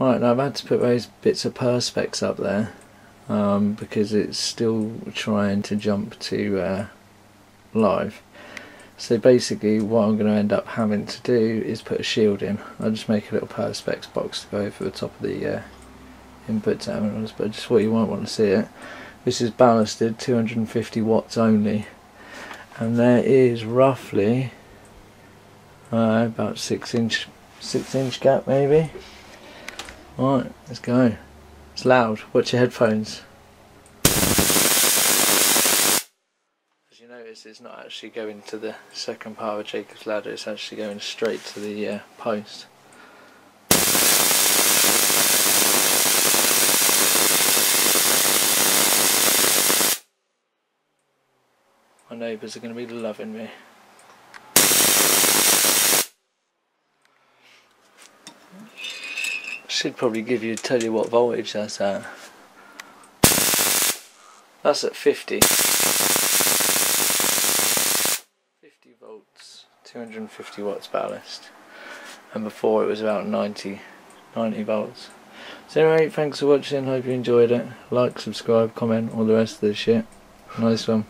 Right, now I've had to put those bits of perspex up there um, because it's still trying to jump to uh, live. So basically what I'm going to end up having to do is put a shield in. I'll just make a little perspex box to go over the top of the uh, input terminals, but just what you might want to see it. This is ballasted 250 watts only and there is roughly uh, about six inch six inch gap maybe. Right, let's go. It's loud. Watch your headphones. As you notice, it's not actually going to the second part of Jacob's ladder. It's actually going straight to the uh, post. My neighbours are going to be loving me. Should probably give you tell you what voltage that's at. That's at 50. 50 volts, 250 watts ballast. And before it was about 90, 90 volts. So anyway, thanks for watching, hope you enjoyed it. Like, subscribe, comment, all the rest of the shit. Nice one.